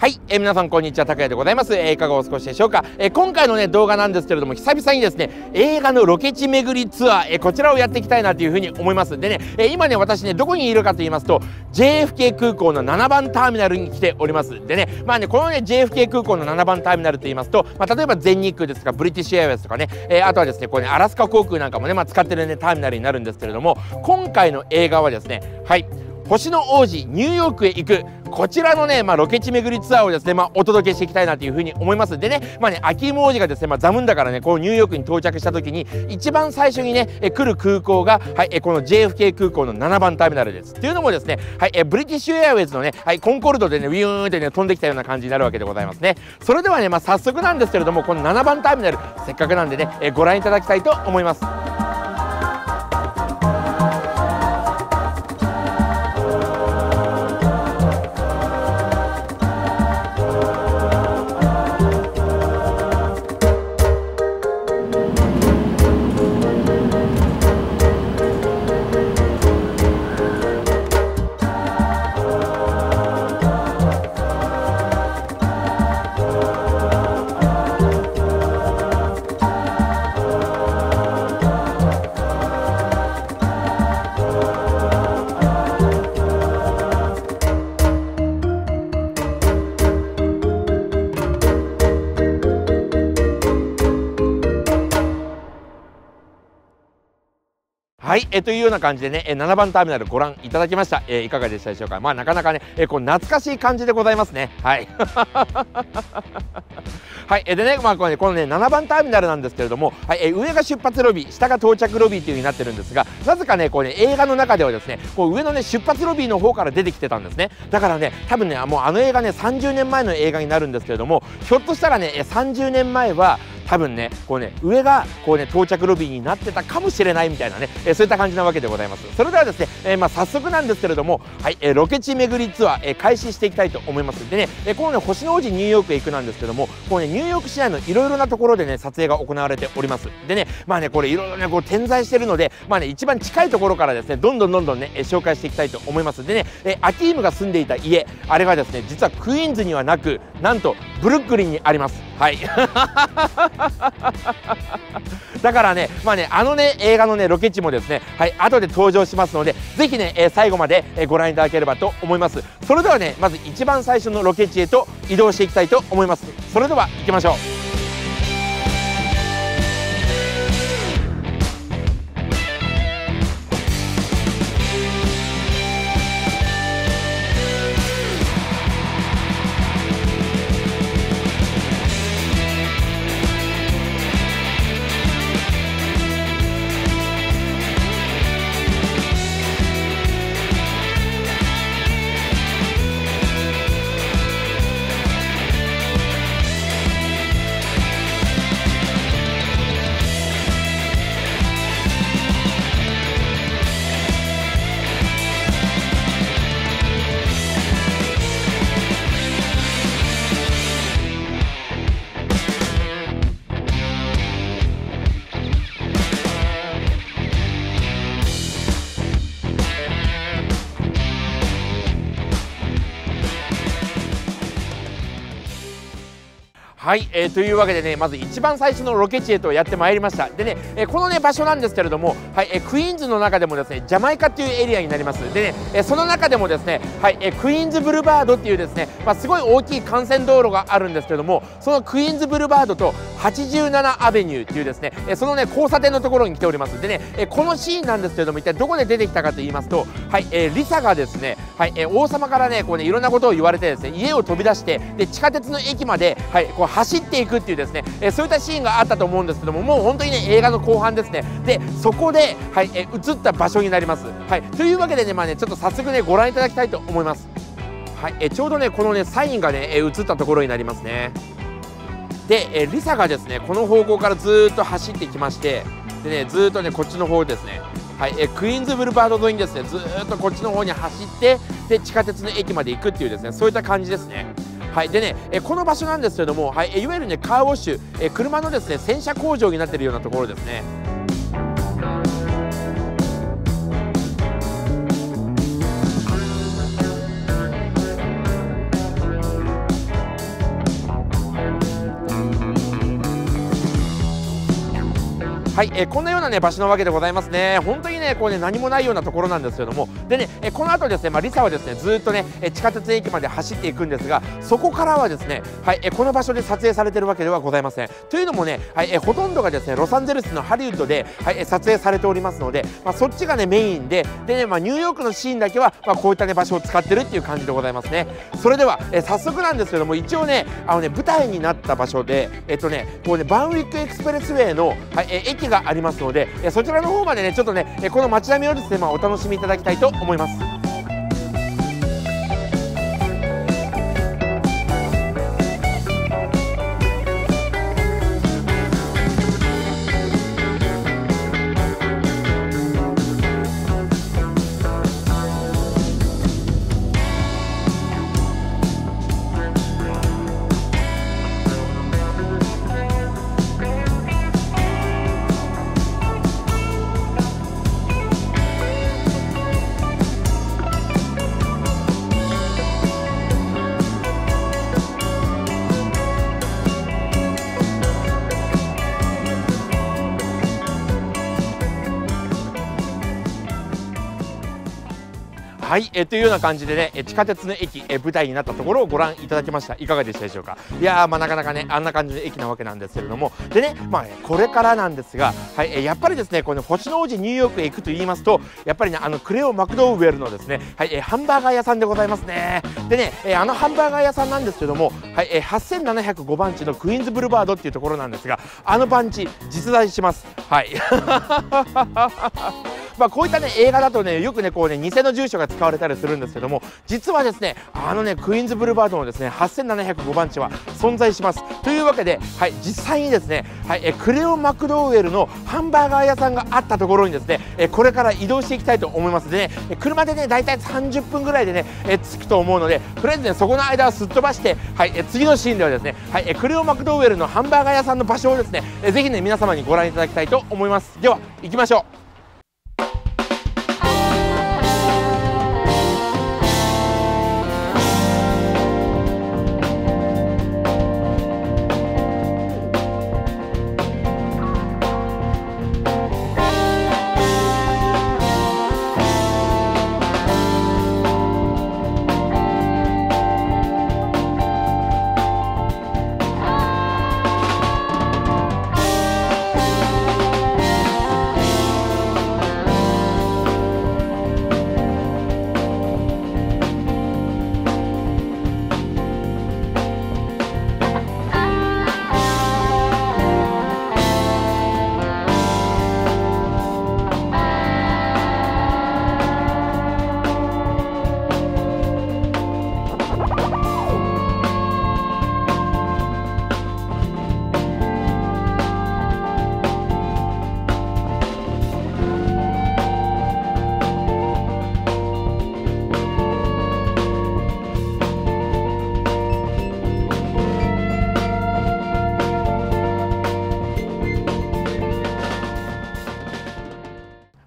はい、えー、皆さんこんにちは、高谷でございます。えー、いかがお過ごしでしょうか、えー、今回のね、動画なんですけれども、久々にですね、映画のロケ地巡りツアー、え、こちらをやっていきたいなというふうに思います。でね、え、今ね、私ね、どこにいるかと言いますと、JFK 空港の7番ターミナルに来ております。でね、まあね、このね、JFK 空港の7番ターミナルと言いますと、まあ、例えば全日空ですとか、ブリティッシュエアウェイズとかね、え、あとはですね、これね、アラスカ航空なんかもね、まあ、使ってるね、ターミナルになるんですけれども、今回の映画はですね、はい、星の王子ニューヨークへ行くこちらのね、まあ、ロケ地巡りツアーをですね、まあ、お届けしていきたいなというふうに思いますでね、まあね、アキーム王子がですね、まあ、ザムンだからね、こうニューヨークに到着した時に、一番最初にね、え来る空港が、はい、えこの JFK 空港の7番ターミナルです。っていうのもですね、はい、えブリティッシュエアウェイズのね、はい、コンコルドでね、ウィーンってね、飛んできたような感じになるわけでございますね。それではね、まあ、早速なんですけれども、この7番ターミナル、せっかくなんでね、えご覧いただきたいと思います。はい、えというような感じでね、え7番ターミナルご覧いただきました。えいかがでしたでしょうか？まあ、なかなかね、えこう懐かしい感じでございますね。はい。はい、えでね、まあこれね、このね、7番ターミナルなんですけれども、はい、え上が出発ロビー、下が到着ロビーという風になってるんですが、なぜかね、こうね、映画の中ではですね、こう上のね、出発ロビーの方から出てきてたんですね。だからね、多分ね、もうあの映画ね、30年前の映画になるんですけれども、ひょっとしたらね、30年前は、多分ねこうね上がこうね到着ロビーになってたかもしれないみたいなね、えそういった感じなわけでございます。それではですね、え、まあ、早速なんですけれどもはい、え、ロケ地巡りツアー、え、開始していきたいと思います。でね、えこのね星の王子ニューヨークへ行くなんですけどもこうねニューヨーク市内のいろいろなところでね撮影が行われております。でねまあねこれいろいろねこう点在してるのでまあね一番近いところからですねどんどんどんどんね、え紹介していきたいと思います。でね、えアキームが住んでいた家あれがですね実はクイーンズにはなくなんとブルックリンにあります。はい。だからねまあねあのね映画のねロケ地もですねはい後で登場しますのでぜひね、えー、最後まで、えー、ご覧いただければと思います。それではねまず一番最初のロケ地へと移動していきたいと思います。それでは行きましょうはい、えー、というわけでねまず一番最初のロケ地へとやってまいりました。でね、えー、このね場所なんですけれども、はいえー、クイーンズの中でもですねジャマイカっていうエリアになります。でね、え、その中でもですね、はいえ、クイーンズブルバードっていうですね、まあ、すごい大きい幹線道路があるんですけれどもそのクイーンズブルバードと87アベニューっていうですね、え、そのね交差点のところに来ております。でね、え、このシーンなんですけれども一体どこで出てきたかと言いますとはい、え、リサがですねはい、え、王様からねこうねいろんなことを言われてですね家を飛び出してで地下鉄の駅まではいこう走っていくっていうですね、えそういったシーンがあったと思うんですけどももう本当にね映画の後半ですねでそこで、はいえ映った場所になります。はい、というわけでね,、まあね、ちょっと早速ねご覧いただきたいと思います。はい、えちょうどねこのねサインがねえ映ったところになりますね。で、えリサがですねこの方向からずっと走ってきましてでねずっとねこっちの方ですねはい、えクイーンズブルバード沿いにですねずっとこっちの方に走ってで地下鉄の駅まで行くっていうですねそういった感じですね。はい。でね、えこの場所なんですけども、はい、いわゆるねカーウォッシュ、え車のですね洗車工場になっているようなところですね。はい、えー、こんなようなね場所なわけでございますね。本当にねこうね何もないようなところなんですけども。でね、えー、この後ですねまあリサはですねずっとね地下鉄駅まで走っていくんですがそこからはですねはい、えー、この場所で撮影されてるわけではございません。というのもねはい、えー、ほとんどがですねロサンゼルスのハリウッドではいえ、撮影されておりますのでまあそっちがねメインででねまあニューヨークのシーンだけはまあこういったね場所を使ってるっていう感じでございますね。それでは、えー、早速なんですけども一応ねあのね舞台になった場所でえっとねこうねバンウィックエクスプレスウェイの、はい、え駅がありますので、えそちらの方までねちょっとね、えこの街並みをですね、まあ、お楽しみいただきたいと思います。はい、えというような感じでねえ地下鉄の駅え舞台になったところをご覧いただきました。いかがでしたでしょうか？いやーまあなかなかねあんな感じの駅なわけなんですけれども。でねまあこれからなんですが、はい、えやっぱりですねこの星の王子ニューヨークへ行くと言いますとやっぱりねあのクレオ・マクドウェルのですね、はいえハンバーガー屋さんでございますね。でね、えあのハンバーガー屋さんなんですけども、はいえ8705番地のクイーンズブルバードっていうところなんですがあの番地実在します。はい。まあ、こういったね映画だとねよくねこうね偽の住所が使われたりするんですけども実はですねあのねクイーンズブルーバードのですね8705番地は存在します。というわけで、はい、実際にですね、はい、えクレオ・マクドウェルのハンバーガー屋さんがあったところにですねえこれから移動していきたいと思います。でね車でね大体30分ぐらいでねえ着くと思うのでとりあえずねそこの間をすっ飛ばして、はい、え次のシーンではですね、はい、えクレオ・マクドウェルのハンバーガー屋さんの場所をですねえぜひね皆様にご覧いただきたいと思います。では行きましょう。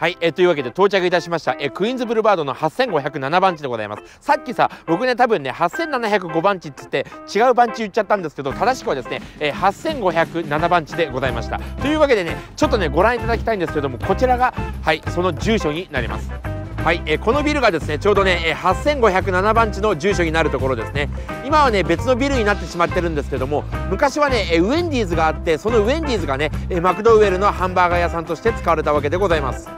はい、えというわけで到着いたしました、えクイーンズブルバードの8507番地でございます。さっきさ僕ね多分ね8705番地っつって違う番地言っちゃったんですけど正しくはですね、え8507番地でございました。というわけでねちょっとねご覧いただきたいんですけどもこちらがはいその住所になります。はい、えこのビルがですねちょうどね、8507番地の住所になるところですね。今はね別のビルになってしまってるんですけども昔はね、ウェンディーズがあってそのウェンディーズがね、マクドウェルのハンバーガー屋さんとして使われたわけでございます。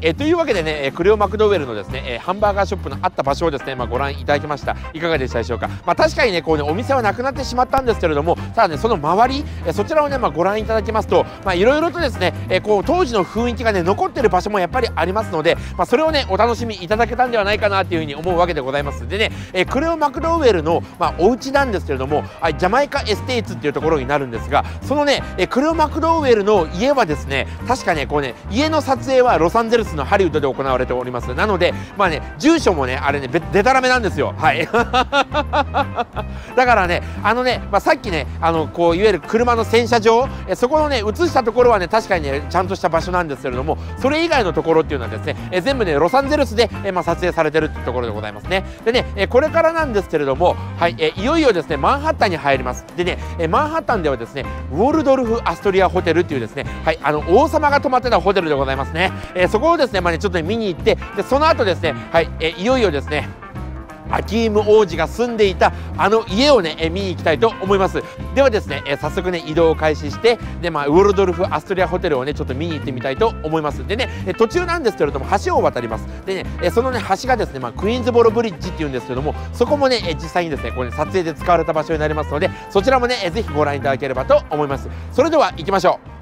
えー、というわけでね、えー、クレオ・マクドウェルのですね、えー、ハンバーガーショップのあった場所をですね、まあ、ご覧いただきました。いかがでしたでしょうか、まあ、確かにねこうねお店はなくなってしまったんですけれどもただねその周り、えー、そちらをね、まあ、ご覧いただきますといろいろとですね、えー、こう当時の雰囲気がね残ってる場所もやっぱりありますので、まあ、それをねお楽しみいただけたんではないかなというふうに思うわけでございます。でね、えー、クレオ・マクドウェルの、まあ、お家なんですけれどもジャマイカエステイツっていうところになるんですがそのね、えー、クレオ・マクドウェルの家はですね確かねこうね家の撮影はロサンゼゼルスのハリウッドで行われております。なのでまあね住所もねあれねでたらめなんですよ。はい。だからねあのね、まあ、さっきねあのこういわゆる車の洗車場えそこのね映したところはね確かにねちゃんとした場所なんですけれどもそれ以外のところっていうのはですねえ全部ねロサンゼルスでえ、まあ、撮影されてるっていうところでございますね。でねえこれからなんですけれどもはいえいよいよですねマンハッタンに入ります。でねえマンハッタンではですねウォルドルフ・アストリアホテルっていうですねはいあの王様が泊まってたホテルでございますね、えそこをですねまあねちょっと、ね、見に行ってでその後ですねはいえいよいよですねアキーム王子が住んでいたあの家をね、え見に行きたいと思います。ではですね、え早速ね移動を開始してでまあウォルドルフアストリアホテルをねちょっと見に行ってみたいと思います。でね、え途中なんですけれども橋を渡ります。でね、えそのね橋がですね、まあ、クイーンズボロブリッジっていうんですけどもそこもね、え実際にですねこれ、ね、撮影で使われた場所になりますのでそちらもね、えぜひご覧いただければと思います。それでは行きましょう。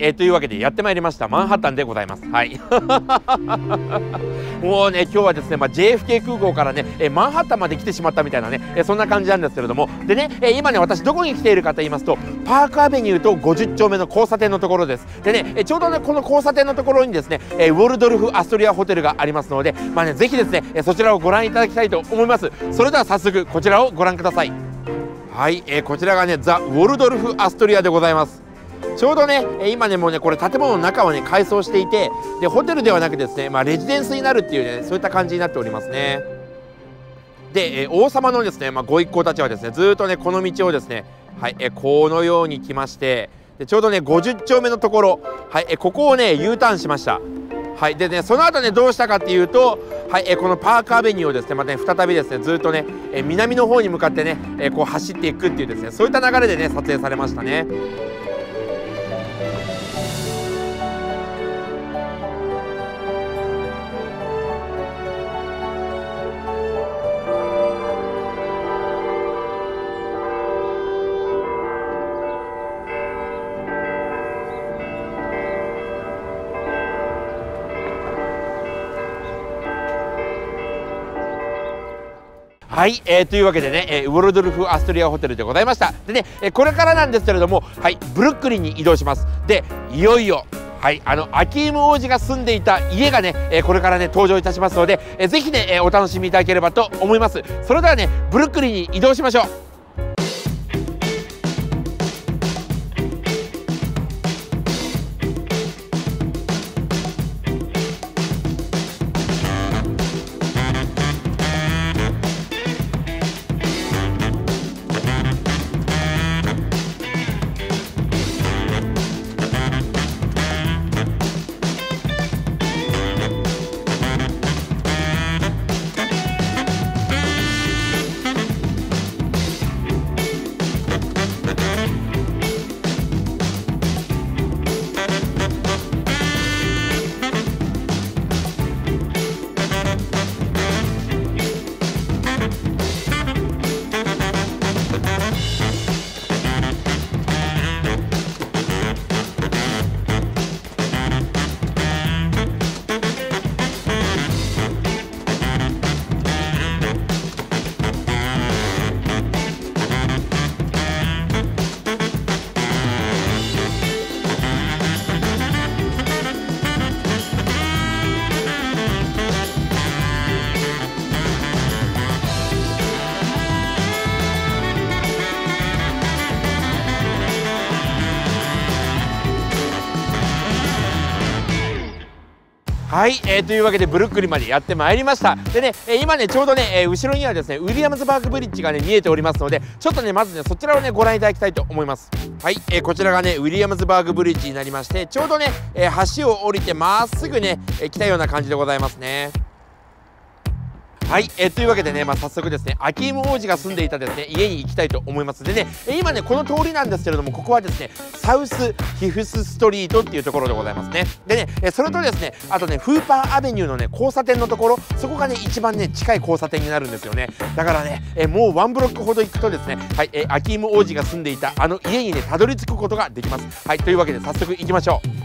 えー、というわけでやってまいりましたマンハッタンでございます。はい。もうね今日はですね、まあ、JFK 空港からね、えー、マンハッタンまで来てしまったみたいなね、えー、そんな感じなんですけれどもでね、えー、今ね私どこに来ているかと言いますとパークアベニューと50丁目の交差点のところです。でね、えー、ちょうどねこの交差点のところにですね、えー、ウォルドルフアストリアホテルがありますので、まあねぜひですね、えー、そちらをご覧いただきたいと思います。それでは早速こちらをご覧ください。はい、えー、こちらがねザ・ウォルドルフアストリアでございます。ちょうどね今ねもうねこれ建物の中はね改装していてでホテルではなくですねまあレジデンスになるっていうねそういった感じになっておりますね。で、え王様のですね、まあ、ご一行たちはですねずっとねこの道をですねはいえこのように来ましてでちょうどね50丁目のところはいえここをね U ターンしました。はいでねその後ねどうしたかっていうとはいえこのパークアベニューをですねまたね再びですねずっとねえ南の方に向かってねえこう走っていくっていうですねそういった流れでね撮影されましたね。はい、えー、というわけでね、えー、ウォルドルフ・アストリアホテルでございました。でね、えー、これからなんですけれどもはいブルックリンに移動します。でいよいよはい、あのアキーム王子が住んでいた家がね、えー、これからね登場いたしますので、えー、ぜひね、えー、お楽しみいただければと思います。それではねブルックリンに移動しましょう。はい、えー、というわけでブルックリンまでやってまいりました。でね、え、今ねちょうどね、え、後ろにはですねウィリアムズバーグブリッジがね見えておりますのでちょっとねまずねそちらをねご覧いただきたいと思います。はい、えー、こちらがねウィリアムズバーグブリッジになりましてちょうどね、え、橋を降りてまっすぐね、え、来たような感じでございますね。はい、えー、というわけでね、まあ、早速ですね、アキーム王子が住んでいたですね、家に行きたいと思います。でね、今ね、この通りなんですけれども、ここはですね、サウスヒフスストリートっていうところでございますね。でね、えそれとですね、あとね、フーパーアベニューのね、交差点のところ、そこがね、一番ね、近い交差点になるんですよね。だからね、えもうワンブロックほど行くとですね、はい、えアキーム王子が住んでいたあの家にね、たどり着くことができます。はい、というわけで早速行きましょう。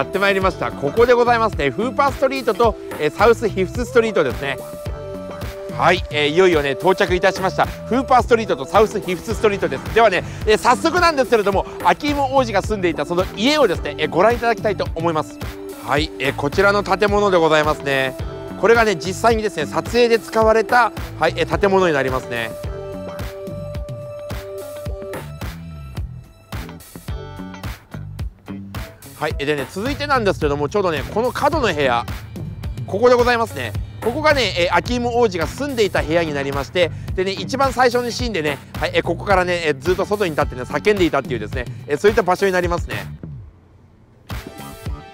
やってまいりました。ここでございますね。フーパーストリートと、え、サウスヒフスストリートですね。はい、えー、いよいよね到着いたしました。フーパーストリートとサウスヒフスストリートです。ではね、えー、早速なんですけれどもアキーム王子が住んでいたその家をですね、えー、ご覧いただきたいと思います。はい、えー、こちらの建物でございますね。これがね実際にですね撮影で使われた、はい、えー、建物になりますね。はいでね続いてなんですけどもちょうどねこの角の部屋ここでございますね。ここがね、えー、アキーム王子が住んでいた部屋になりましてでね一番最初のシーンでね、はいえー、ここからね、えー、ずっと外に立ってね叫んでいたっていうですね、えー、そういった場所になりますね。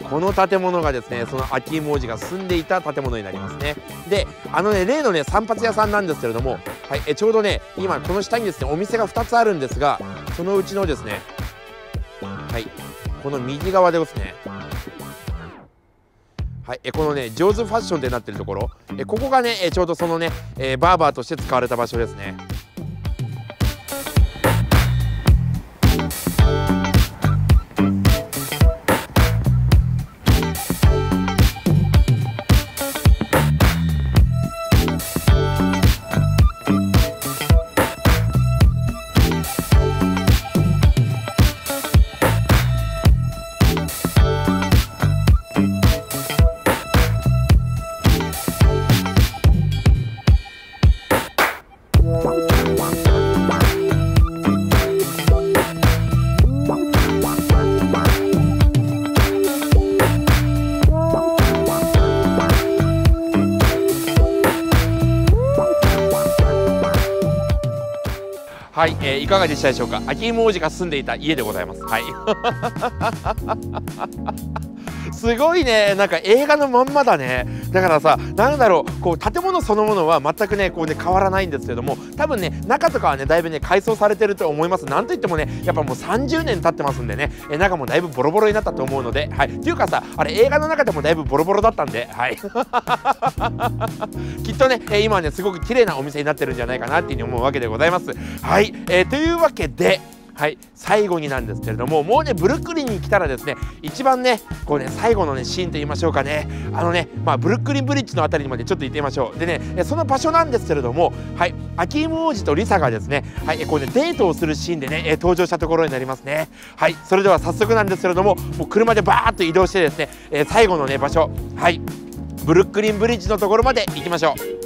この建物がですねそのアキーム王子が住んでいた建物になりますね。であのね例のね散髪屋さんなんですけれども、はい、えちょうどね今この下にですねお店が2つあるんですがそのうちのですねはいこの右側でですね。はい、えこのね上手ファッションってなってるところ。えここがねちょうどそのね、えー、バーバーとして使われた場所ですね。はい、えー、いかがでしたでしょうか？秋芋王子が住んでいた家でございます。はい。すごいね。なんか映画のまんまだね。だからさなんだろう。こう建物そのものは全くねこうね変わらないんですけども多分ね中とかはねだいぶね改装されてると思います。なんといってもねやっぱもう30年経ってますんでね。え中もだいぶボロボロになったと思うのではい。っていうかさあれ映画の中でもだいぶボロボロだったんではい。きっとね、え今はねすごく綺麗なお店になってるんじゃないかなっていうふうに思うわけでございます。はい、えー、というわけではい最後になんですけれどももうねブルックリンに来たらですね一番ねこうね最後のねシーンと言いましょうかね。あのねまあブルックリンブリッジの辺りまでちょっと行ってみましょう。でねその場所なんですけれどもはいアキーム王子とリサがですねはいこうねデートをするシーンでね登場したところになりますね。はいそれでは早速なんですけれどももう車でバーッと移動してですね、最後のね場所。はいブルックリンブリッジのところまで行きましょう。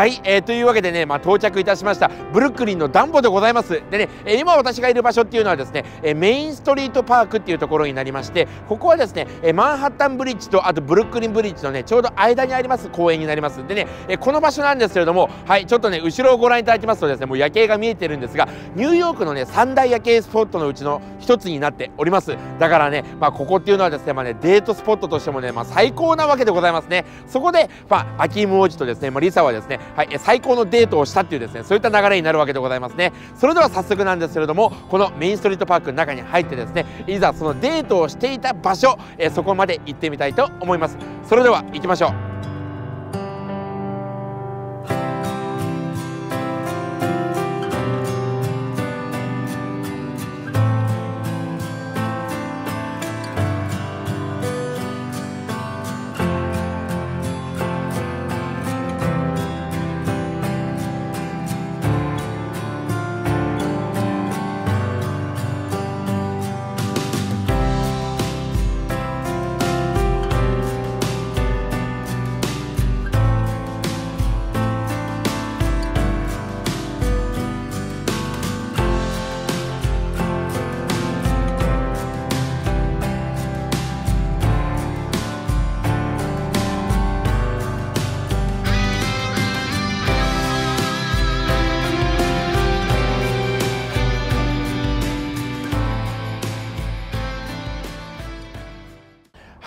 はい、えー、というわけでね、まあ、到着いたしました。ブルックリンのダンボでございます。でね、え、今私がいる場所っていうのはですね、え、メインストリートパークっていうところになりましてここはですね、え、マンハッタンブリッジとあとブルックリンブリッジのねちょうど間にあります公園になります。でね、え、この場所なんですけれどもはいちょっとね後ろをご覧いただきますとですねもう夜景が見えてるんですがニューヨークのね三大夜景スポットのうちの一つになっております。だからね、まあ、ここっていうのはですね、まあね、デートスポットとしてもね、まあ、最高なわけでございますね。そこで、まあ、アキーム王子とですね、まあ、リサはですね、はい、最高のデートをしたっていうですねそういった流れになるわけでございますね。それでは早速なんですけれどもこのメインストリートパークの中に入ってですねいざそのデートをしていた場所、えー、そこまで行ってみたいと思います。それでは行きましょう。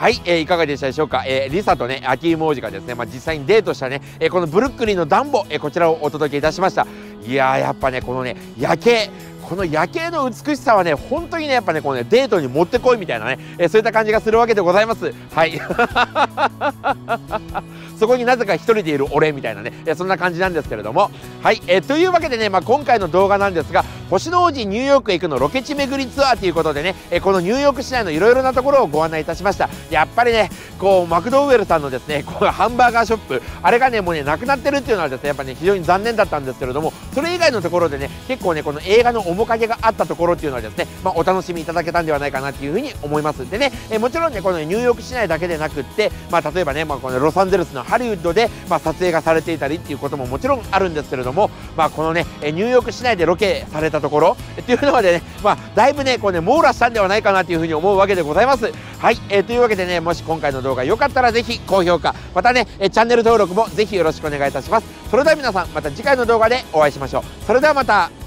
はい、えー、いかがでしたでしょうか、えー、リサとねアキーム王子がですね、まあ、実際にデートしたね、えー、このブルックリンの暖房、えー、こちらをお届けいたしました。いややっぱねこのね夜景この夜景の美しさはね本当にねやっぱねこのねデートにもってこいみたいなね、えー、そういった感じがするわけでございます。はい。そこになぜか一人でいる俺みたいなね、えそんな感じなんですけれども。はい、えー、というわけでね、まあ、今回の動画なんですが星の王子ニューヨークへ行くのロケ地巡りツアーということでね、えこのニューヨーク市内のいろいろなところをご案内いたしました。やっぱりねこうマクドウェルさんのですね こうハンバーガーショップあれがねもうねなくなってるっていうのはですねやっぱね非常に残念だったんですけれどもそれ以外のところでね結構ねこの映画の面影があったところっていうのはですね、まあ、お楽しみいただけたんではないかなっていうふうに思いますでね、えもちろんねこのニューヨーク市内だけでなくって、まあ、例えばね、まあ、このロサンゼルスのハリウッドで、まあ、撮影がされていたりっていうことももちろんあるんですけれども、まあ、このねニューヨーク市内でロケされたところ。っていうのはね、まあ、だいぶねこうね網羅したんではないかなというふうに思うわけでございます。はい、えー、というわけでねもし今回の動画良かったらぜひ高評価。またねえチャンネル登録もぜひよろしくお願いいたします。それでは皆さんまた次回の動画でお会いしましょう。それではまた。